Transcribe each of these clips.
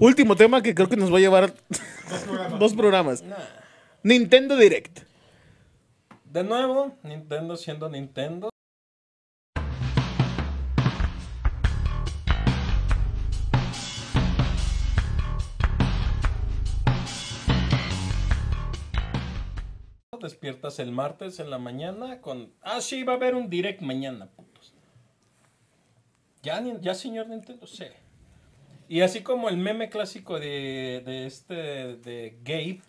Último tema que creo que nos va a llevar dos programas. Nah. Nintendo Direct. De nuevo, Nintendo siendo Nintendo. Despiertas el martes en la mañana con... Ah, sí, va a haber un direct mañana, putos. Ya, ya señor Nintendo, sí. Y así como el meme clásico de, de este, de Gabe,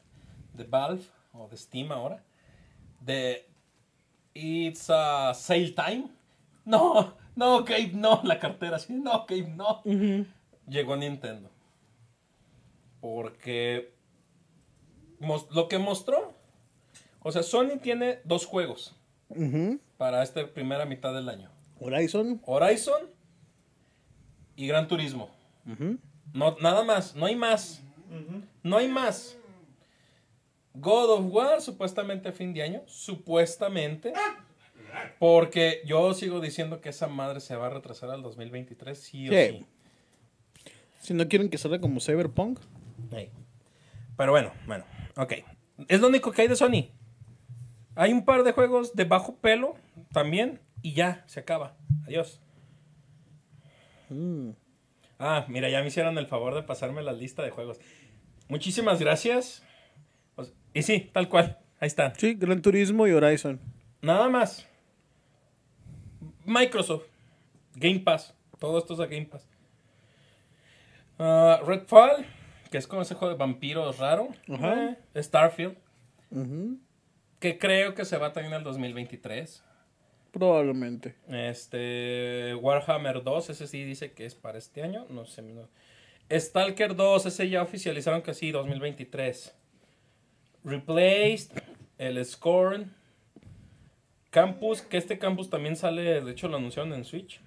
de Valve, o de Steam ahora, de It's a sale time. No, no, Gabe, no, la cartera así, no, Gabe, no. Llegó Nintendo. Porque lo que mostró, o sea, Sony tiene dos juegos para esta primera mitad del año. Horizon. Horizon y Gran Turismo. No, nada más, no hay más. No hay más. God of War, supuestamente a fin de año. Supuestamente. Porque yo sigo diciendo que esa madre se va a retrasar al 2023, sí o Sí. sí. Si no quieren que salga como Cyberpunk. Pero bueno, bueno, ok. Es lo único que hay de Sony. Hay un par de juegos de bajo pelo también y ya, se acaba. Adiós. Mm. Ah, mira, ya me hicieron el favor de pasarme la lista de juegos. Muchísimas gracias. Y sí, tal cual. Ahí están. Sí, Gran Turismo y Horizon. Nada más. Microsoft. Game Pass. Todo esto es a Game Pass. Ah, Redfall, que es como ese juego de vampiros raro. Eh, Starfield, que creo que se va también al 2023. Probablemente. Este. Warhammer 2, ese sí dice que es para este año. No sé. no. Stalker 2, ese ya oficializaron que sí, 2023. Replaced, el Scorn. Campus, que este campus también sale, de hecho lo anunciaron en Switch.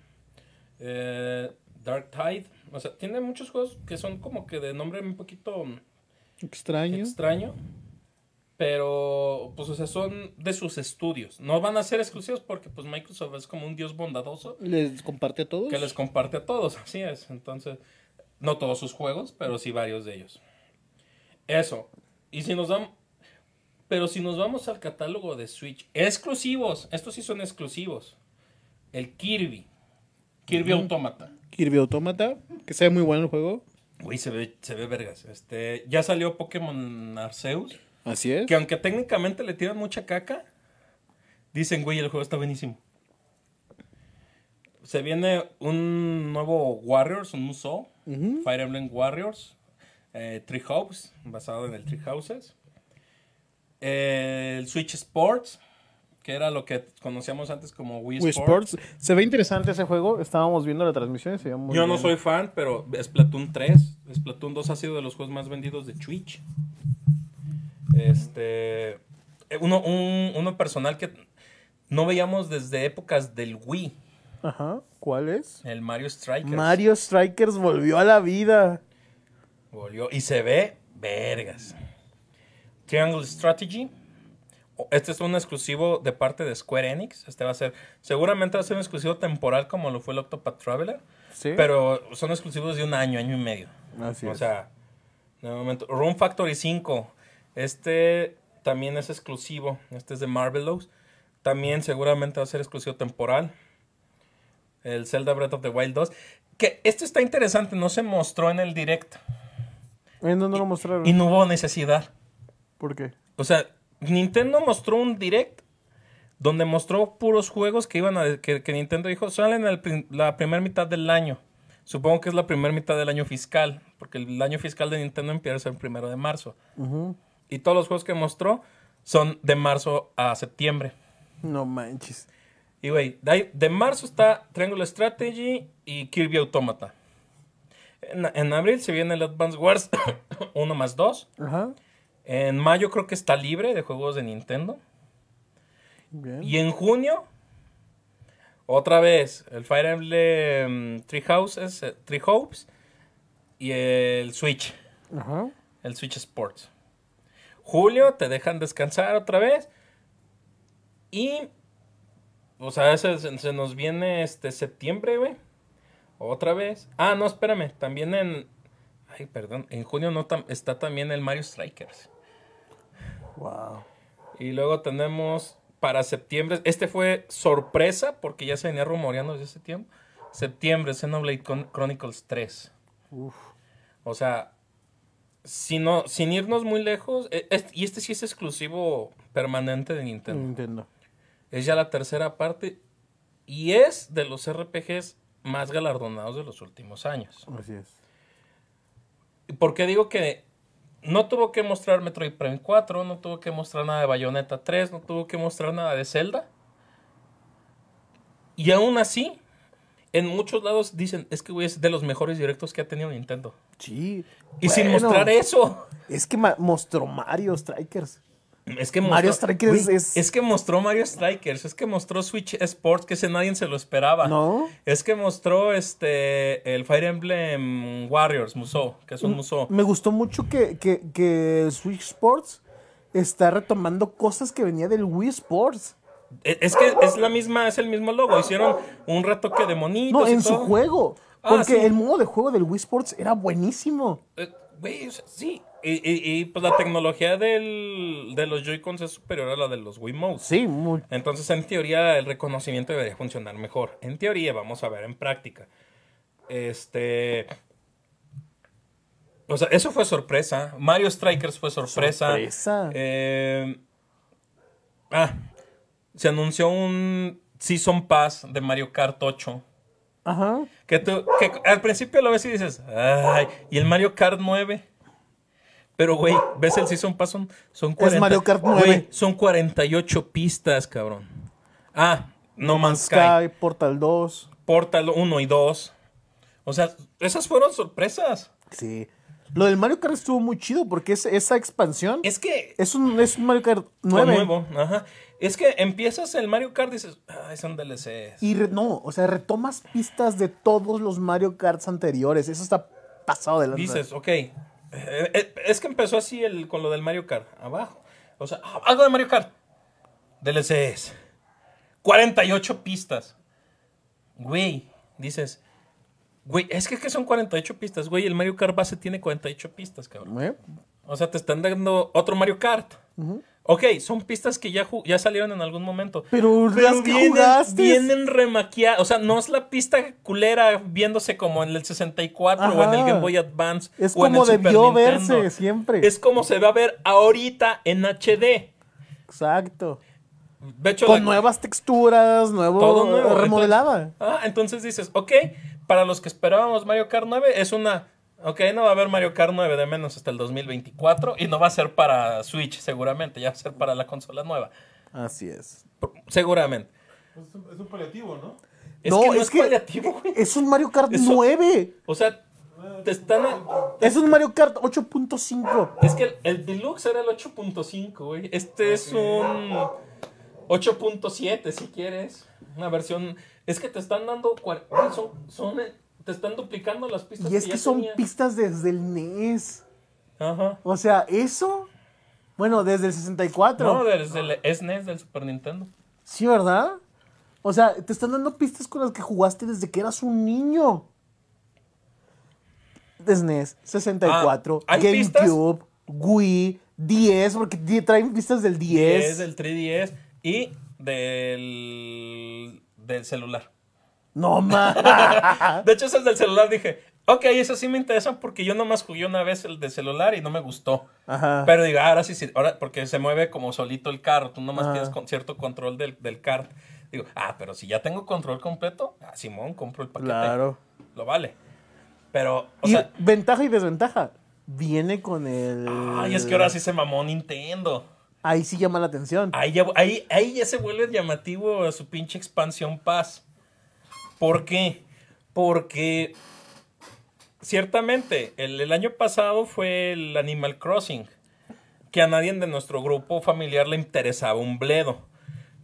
Eh, Dark Tide. O sea, tiene muchos juegos que son como que de nombre un poquito Extraño. extraño. Pero, pues, o sea, son de sus estudios. No van a ser exclusivos porque, pues, Microsoft es como un dios bondadoso ¿Les comparte a todos? que les comparte a todos. Así es. Entonces, no todos sus juegos, pero sí varios de ellos. Eso. Y si nos vamos. Pero si nos vamos al catálogo de Switch, exclusivos. Estos sí son exclusivos. El Kirby. Kirby Automata. Kirby Automata, que sea muy bueno el juego. Güey, se ve, se ve vergas. Este, ya salió Pokémon Arceus. Así es. Que aunque técnicamente le tiran mucha caca, dicen, güey, el juego está buenísimo. Se viene un nuevo Warriors, un Musou. Fire Emblem Warriors, eh, Tree House, basado en el Tree Houses. el Switch Sports, que era lo que conocíamos antes como Wii, Wii Sports. Sports. Se ve interesante ese juego. Estábamos viendo la transmisión y se muy Yo no soy fan, pero Splatoon 3, Splatoon 2 ha sido de los juegos más vendidos de Twitch. Este, eh, uno, un- uno personal que no veíamos desde épocas del Wii, Ajá. ¿Cuál es? el Mario Strikers. Mario Strikers volvió a la vida. Volvió y se ve vergas. Triangle Strategy. Este es un exclusivo de parte de Square Enix. Este va a ser, seguramente va a ser un exclusivo temporal como lo fue el Octopath Traveler. Sí. Pero son exclusivos de un año, año y medio. Así o es. sea, de momento. Room Factory 5. Este también es exclusivo. Este es de Marvelous. También seguramente va a ser exclusivo temporal. El Zelda Breath of the Wild 2. Que esto está interesante. No se mostró en el direct. ¿En dónde lo mostraron? Y no hubo necesidad. ¿Por qué? O sea, Nintendo mostró un direct donde mostró puros juegos que iban a que, que Nintendo dijo salen en la primera mitad del año. Supongo que es la primera mitad del año fiscal, porque el año fiscal de Nintendo empieza el primero de marzo. Ujú. Y todos los juegos que mostró son de marzo a septiembre. No manches. Y güey, de, marzo está Triangle Strategy y Kirby Automata. En, en abril se viene el Advance Wars 1 más 2. Ajá. En mayo creo que está libre de juegos de Nintendo. Bien. Y en junio, otra vez, el Fire Emblem Three Houses, eh, Three Hopes y el Switch, Ajá. el Switch Sports. Julio te dejan descansar otra vez. Y, o sea, se, se- nos viene este septiembre, güey. Otra vez. Ah, no, espérame. También en. Ay, perdón. En junio no tam- está también el Mario Strikers. Wow. Y luego tenemos para septiembre. Este fue sorpresa porque ya se venía rumoreando desde ese tiempo. Septiembre, Xenoblade Chron- Chronicles 3. Uf. O sea, si no, sin irnos muy lejos, e- es- y este sí es exclusivo permanente de Nintendo. Nintendo. Es ya la tercera parte y es de los RPGs más galardonados de los últimos años. Así es. ¿Por qué digo que no tuvo que mostrar Metroid Prime 4, no tuvo que mostrar nada de Bayonetta 3, no tuvo que mostrar nada de Zelda? Y aún así, en muchos lados dicen, es que güey, es de los mejores directos que ha tenido Nintendo. Sí. Y sin mostrar eso. Es que mostró Mario Strikers. Es que Mario mostró- Strikers güey, es- es que mostró Mario Strikers, es que mostró Switch Sports, que ese nadie se lo esperaba. ¿No? Es que mostró este el Fire Emblem Warriors, Musou, que es un Musou. Me gustó mucho que, que, que Switch Sports está retomando cosas que venía del Wii Sports. E- Es que es la misma, es el mismo logo. Hicieron un retoque de monitos. No, y en su juego. Ah, Porque sí. el modo de juego del Wii Sports era buenísimo. Eh, Güey, o sea, sí. Y, y- y, pues la tecnología del, de los Joy-Cons es superior a la de los Wiimotes. Sí, muy, Entonces, en teoría, el reconocimiento debería funcionar mejor. En teoría, vamos a ver en práctica. Este. O sea, eso fue sorpresa. Mario Strikers fue sorpresa. Sorpresa. Eh, ah, se anunció un Season Pass de Mario Kart 8. Ajá. Que, tú, que al principio lo ves y dices, ay, y el Mario Kart 9. Pero, güey, ves el Season Pass, son, son 40. Mario Kart 9. Güey, son 48 pistas, cabrón. Ah, No Man's Sky, Sky, Portal 2. Portal 1 y 2. O sea, esas fueron sorpresas. Sí. Lo del Mario Kart estuvo muy chido porque es, esa expansión Es que es un, es un Mario Kart Fue 9. nuevo, ajá. Es que empiezas el Mario Kart y dices, ah, son DLCs. Y re- no, o sea, retomas pistas de todos los Mario Karts anteriores. Eso está pasado de lanza. Dices, ok. eh, eh, es que empezó así el, con lo del Mario Kart, abajo. O sea, ah, algo de Mario Kart. DLCs. 48 pistas. Güey, dices, güey, es que, que son 48 pistas, güey. El Mario Kart base tiene 48 pistas, cabrón. ¿Eh? O sea, te están dando otro Mario Kart. Ok, son pistas que ya, ya salieron en algún momento. Pero las que vienen, jugaste. vienen. O sea, no es la pista culera viéndose como en el 64 o en el Ajá. Game Boy Advance. Es o en el como Super debió verse siempre. Es como se va a ver ahorita en HD. Exacto. De hecho, Con la- nuevas texturas, nuevo, todo nuevo. remodelada. Entonces, ah, entonces dices, ok, para los que esperábamos Mario Kart 9 es una... Ok, no va a haber Mario Kart 9 de menos hasta el 2024 y no va a ser para Switch seguramente, ya va a ser para la consola nueva. Así es. Seguramente. Es un, es un paliativo, ¿no? Es que no es, paliativo, güey. es un Mario Kart Eso- 9. O sea, te están... Es un Mario Kart 8.5. Es que el, el Deluxe era el 8.5, güey. Este es un 8.7, si quieres. Una versión... Es que te están dando... Son, son, eh, te están duplicando las pistas Y es que son pistas desde el NES. Ajá. O sea, eso. Bueno, desde el 64. No, desde el SNES del Super Nintendo. Sí, ¿verdad? O sea, te están dando pistas con las que jugaste desde que eras un niño. SNES, 64, Ah. GameCube, Wii, 10, porque traen pistas del 10. Es del 3DS y del, del celular. No más. De hecho, esos del celular dije, ok, eso sí me interesan porque yo nomás jugué una vez el de celular y no me gustó. Ajá. Pero digo, ahora sí, sí, ahora porque se mueve como solito el carro, tú nomás Ajá. tienes con cierto control del, del kart. Digo, ah, pero si ya tengo control completo, ah, Simón, compro el paquete. Claro. Lo vale. Pero, o y sea, ventaja y desventaja. Viene con el. ay, es que ahora sí se mamó Nintendo. Ahí sí llama la atención. Ahí ya, ahí, ahí ya se vuelve llamativo a su pinche expansión Pass. ¿Por qué? Porque ciertamente el, el año pasado fue el Animal Crossing, que a nadie de nuestro grupo familiar le interesaba un bledo.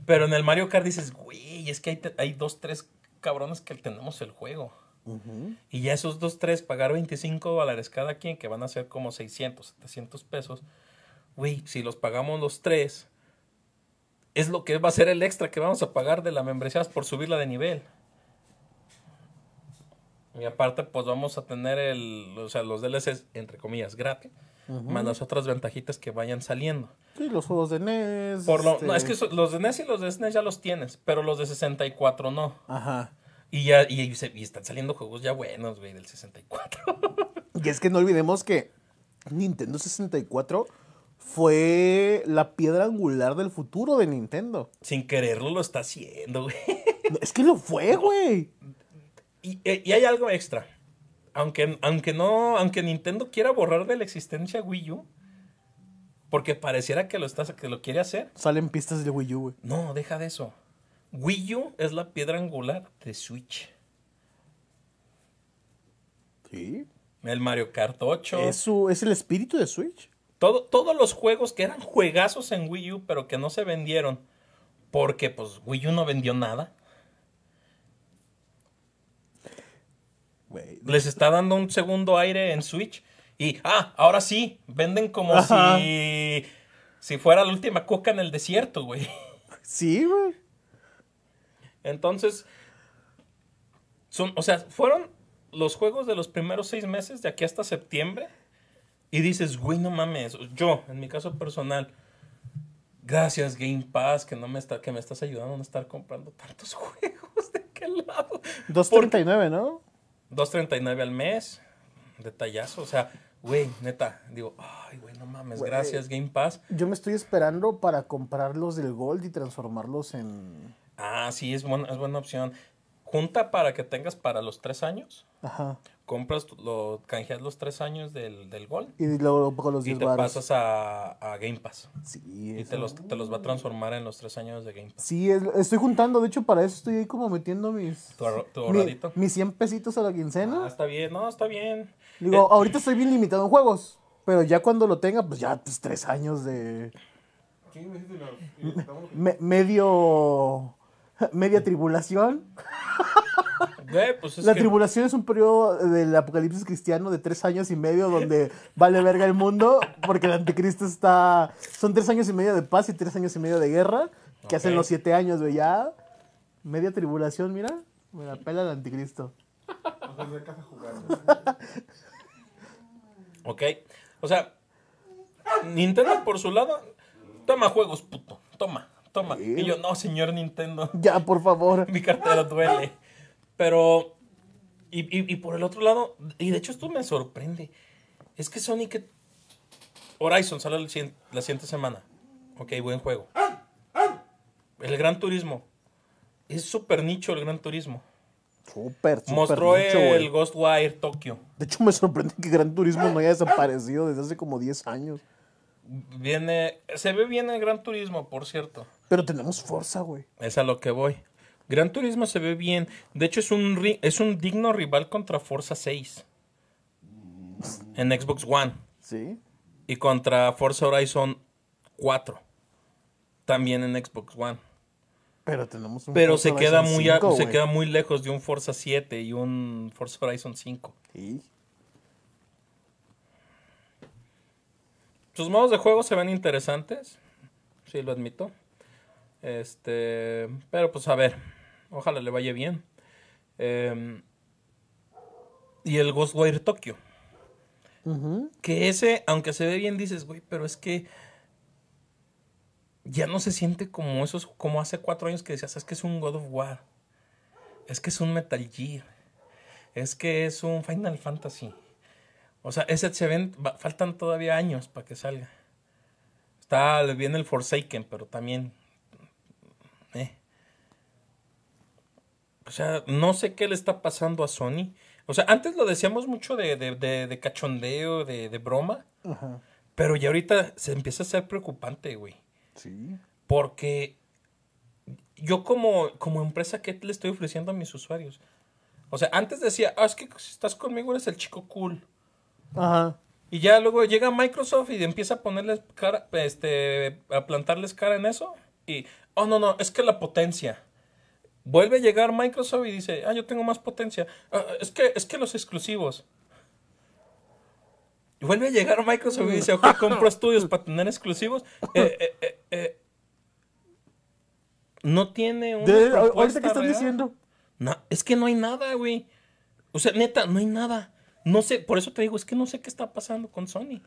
Pero en el Mario Kart dices, güey, es que hay, hay dos, tres cabrones que tenemos el juego. Y ya esos dos, tres, pagar 25 dólares cada quien, que van a ser como 600, 700 pesos. Güey, si los pagamos los tres, es lo que va a ser el extra que vamos a pagar de la membresía por subirla de nivel. Y aparte, pues vamos a tener el, o sea, los DLCs, entre comillas, gratis. Más las otras ventajitas que vayan saliendo. Sí, los juegos de NES. Por lo, este- no, es que so- los de NES y los de SNES ya los tienes, pero los de 64 no. Ajá. Y ya y, se- y están saliendo juegos ya buenos, güey, del 64. Y es que no olvidemos que Nintendo 64 fue la piedra angular del futuro de Nintendo. Sin quererlo lo está haciendo, güey. Es que lo fue, güey. Y, eh, y hay algo extra. Aunque, aunque no, aunque Nintendo quiera borrar de la existencia Wii U, porque pareciera que lo que lo quiere hacer. Salen pistas de Wii U, güey. No, deja de eso. Wii U es la piedra angular de Switch. Sí. El Mario Kart 8. Es, su- es el espíritu de Switch. Todo, todos los juegos que eran juegazos en Wii U, pero que no se vendieron. Porque pues Wii U no vendió nada. Les está dando un segundo aire en Switch. Y, ah, ahora sí, venden como Ajá. si, si fuera la última coca en el desierto, güey. Sí, güey. Entonces, son, o sea, fueron los juegos de los primeros seis meses de aquí hasta septiembre. Y dices, güey, no mames. Yo, en mi caso personal, gracias Game Pass, que, no me, está, que me estás ayudando a no estar comprando tantos juegos. ¿De qué lado? 239, ¿no? 2.39 al mes. Detallazo. O sea, güey, neta. Digo, ay, güey, no mames. Güey. Gracias, Game Pass. Yo me estoy esperando para comprarlos del Gold y transformarlos en. Ah, sí, es buena, es buena opción. Junta para que tengas para los tres años. Ajá. Compras, lo, canjeas los tres años del, del gol. Y luego con los Y 10 te baros. pasas a, a Game Pass. Sí, Y te los, te los va a transformar en los tres años de Game Pass. Sí, es- estoy juntando. De hecho, para eso estoy ahí como metiendo mis. Tu, ahorro- tu mi- ahorradito. mis 100 pesitos a la Ah, quincena. está bien, no, está bien. Digo, ahorita estoy bien limitado en juegos. Pero ya cuando lo tenga, pues ya pues, tres años de. Y me- medio. Media tribulación. Güey, pues es La que- tribulación es un periodo del apocalipsis cristiano de tres años y medio donde vale verga el mundo porque el anticristo está... Son tres años y medio de paz y tres años y medio de guerra que hacen los siete años, güey. Ya, media tribulación, mira. Me la pela el anticristo. Ok. O sea, Nintendo por su lado, toma juegos, puto. Toma, toma. Sí. Y yo, no, señor Nintendo. Ya, por favor. Mi cartera duele. Pero, y, y- y por el otro lado, y de hecho esto me sorprende. Es que Sonic Horizon sale siguiente- la siguiente semana. Ok, buen juego. El Gran Turismo. Es súper nicho el Gran Turismo. Súper, súper Mostró nicho, el. Ghostwire Tokyo. De hecho, me sorprende que Gran Turismo no haya desaparecido desde hace como 10 años. Viene, se ve bien el Gran Turismo, por cierto. Pero tenemos fuerza, güey. Es a lo que voy. Gran Turismo se ve bien. De hecho, es un, ri- es un digno rival contra Forza 6. En Xbox One. Sí. Y contra Forza Horizon 4. También en Xbox One. Pero tenemos un Pero Forza se queda, Horizon muy a- 5, se queda muy lejos de un Forza 7 y un Forza Horizon 5. Sí. Sus modos de juego se ven interesantes. Sí, lo admito. Este. Pero pues a ver. Ojalá le vaya bien. Em, y el Ghostwire Tokyo. Que ese, aunque se ve bien, dices, güey, pero es que. Ya no se siente como esos. Como hace cuatro años que decías, es que es un God of War. Es que es un Metal Gear. Es que es un Final Fantasy. O sea, ese se ven. va- faltan todavía años para que salga. Está bien el Forsaken, pero también. eh. O sea, no sé qué le está pasando a Sony. O sea, antes lo decíamos mucho de, de, de- de cachondeo, de, de broma. Ajá. Pero ya ahorita se empieza a ser preocupante, güey. Sí. Porque yo como, como empresa, ¿qué le estoy ofreciendo a mis usuarios? O sea, antes decía, ah, es que si estás conmigo eres el chico cool. Ajá. Y ya luego llega Microsoft y empieza a ponerles cara, este, a plantarles cara en eso. Y, oh, no, no, es que la potencia. Vuelve a llegar Microsoft y dice, ah, yo tengo más potencia. "Ah, es, que, es que los exclusivos. Y vuelve a llegar Microsoft y dice, ok, compro estudios para tener exclusivos. Eh, eh, eh, no tiene una De- ahorita que están real. diciendo. No, es que no hay nada, güey. O sea, neta, no hay nada. No sé, por eso te digo, es que no sé qué está pasando con Sony.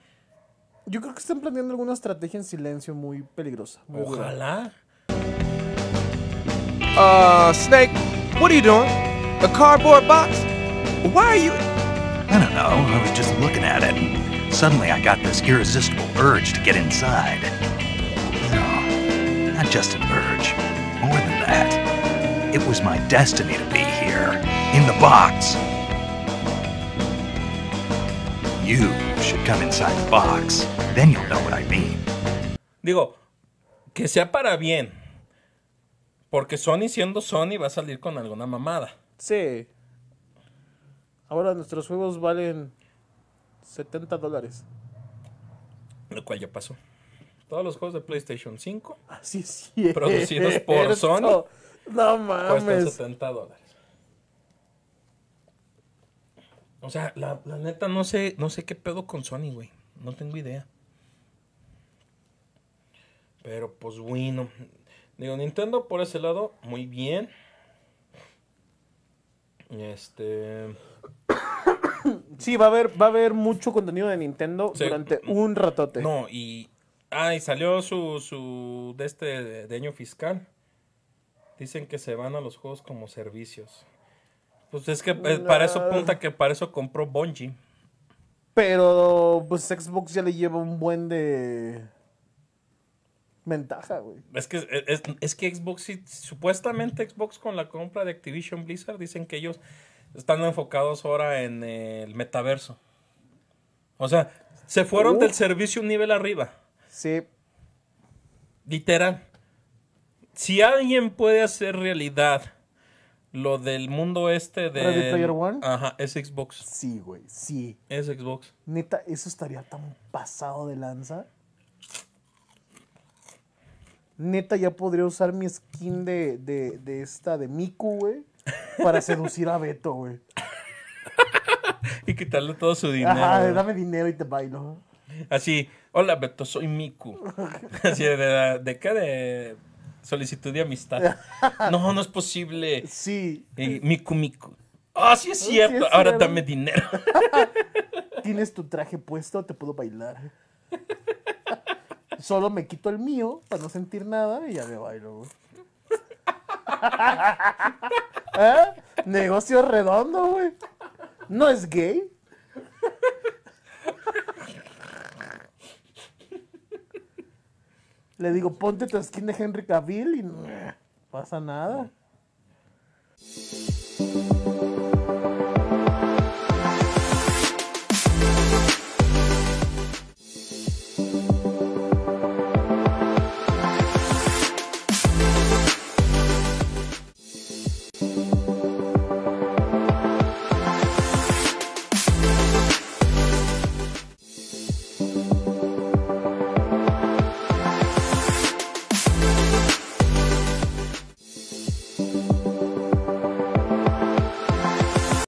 Yo creo que están planeando alguna estrategia en silencio muy peligrosa. muy. Ojalá. Uh, Snake, what are you doing? A cardboard box? Why are you. I don't know. I was just looking at it. and Suddenly, I got this irresistible urge to get inside. No, not just an urge. More than that. It was my destiny to be here, in the box. You should come inside the box. Then you'll know what I mean. Digo, que sea para bien. Porque Sony siendo Sony va a salir con alguna mamada. Sí. Ahora nuestros juegos valen 70 dólares. Lo cual ya pasó. Todos los juegos de PlayStation 5 Así es cierto. Producidos por Sony. No cuestan mames. 70 dólares. O sea, la, la neta no sé, no sé qué pedo con Sony, güey. No tengo idea. Pero pues bueno. Digo, Nintendo por ese lado, muy bien. Este. Sí, va a haber, va a haber mucho contenido de Nintendo Sí. durante un ratote. No, y. Ah, y salió su, su. de este de, año fiscal. Dicen que se van a los juegos como servicios. Pues es que eh, para eso apunta que para eso compró Bungie. Pero pues Xbox ya le lleva un buen de ventaja, güey. Es que, es, es que Xbox, supuestamente Xbox con la compra de Activision Blizzard, dicen que ellos están enfocados ahora en el metaverso. O sea, se fueron Uh. del servicio un nivel arriba. Sí. Literal. Si alguien puede hacer realidad lo del mundo este de... ¿Ready Player One? Ajá, es Xbox. Sí, güey. Sí. Es Xbox. Neta, eso estaría tan pasado de lanza. Neta, ya podría usar mi skin de, de, de esta, de Miku, güey. Para seducir a Beto, güey. Y quitarle todo su dinero. Ajá, güey. dame dinero y te bailo. Así, hola Beto, soy Miku. Así de, de, de qué de solicitud de amistad. No, no es posible. Sí. Miku Miku. Ah, sí es Sí cierto. es Ahora cierto. dame dinero. Tienes tu traje puesto, te puedo bailar. Solo me quito el mío para no sentir nada y ya me bailo, güey. ¿Eh? Negocio redondo, güey. ¿No es gay? Le digo, ponte tu skin de Henry Cavill y pasa nada.